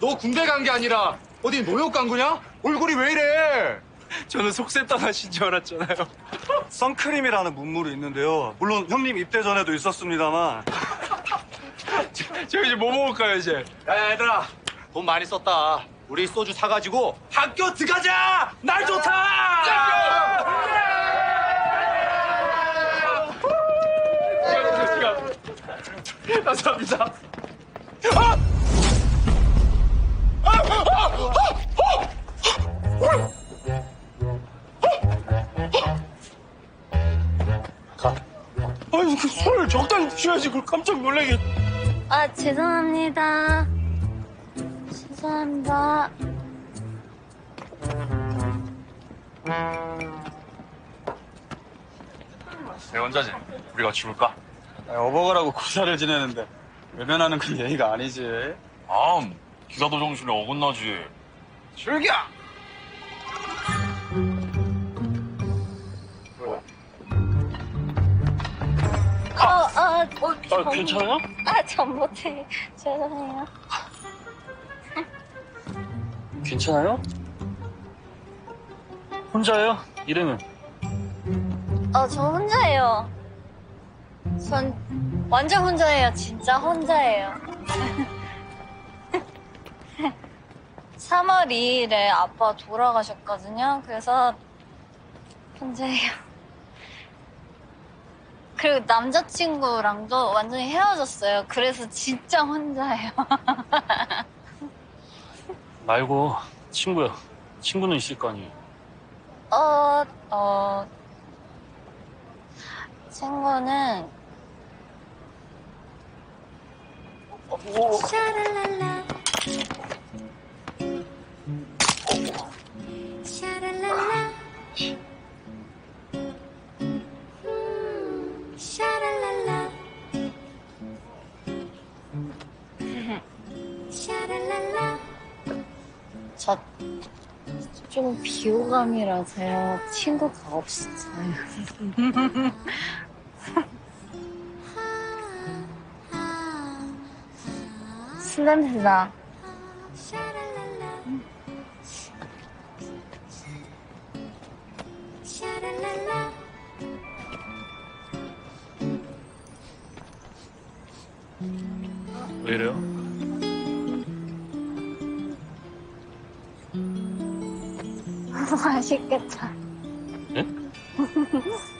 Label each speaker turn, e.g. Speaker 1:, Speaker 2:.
Speaker 1: 너 군대 간 게 아니라 어디 노역 간 거냐? 얼굴이 왜 이래?
Speaker 2: 저는 속셈 떠나신 줄 알았잖아요.
Speaker 3: 선크림이라는 문물이 있는데요. 물론 형님 입대 전에도 있었습니다만
Speaker 2: 저 이제 뭐 먹을까요, 이제?
Speaker 1: 야, 얘들아, 돈 많이 썼다. 우리 소주 사가지고 학교 들어가자! 날 좋다!
Speaker 2: 감사합니다. 아 니, 그 손을 적당히 푸셔야지 그걸 깜짝 놀라게.
Speaker 4: 아, 죄송합니다. 죄송합니다.
Speaker 2: 네, 원자진. 우리가 죽을까?
Speaker 3: 어버거라고 고사를 지내는데 외면하는 건 예의가 아니지.
Speaker 5: 아, 기사도 정신에 어긋나지.
Speaker 1: 출겨!
Speaker 4: 어, 어, 전-
Speaker 2: 괜찮아요?
Speaker 4: 아, 전 못해. 죄송해요.
Speaker 2: 괜찮아요? 혼자예요? 이름은?
Speaker 4: 어, 저 혼자예요. 전 완전 혼자예요. 진짜 혼자예요. 3월 2일에 아빠 돌아가셨거든요. 그래서 혼자예요. 그리고 남자친구랑도 완전히 헤어졌어요. 그래서 진짜 혼자예요.
Speaker 2: 말고 친구야. 친구는 있을 거 아니에요.
Speaker 4: 어, 어, 친구는 샤랄랄라 샤랄랄라 저 좀 비호감이라서요. 친구가 없어요. 술 냄새나.
Speaker 2: 왜 이래요?
Speaker 4: 맛있겠다.
Speaker 2: 예?